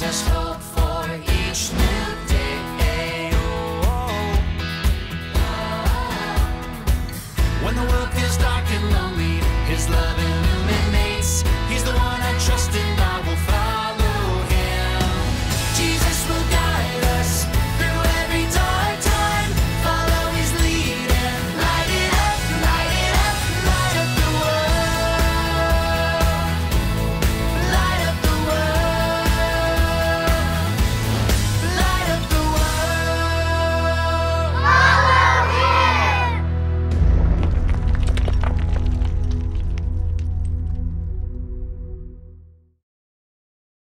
gives hope for each new day. When the world feels dark and lonely, His love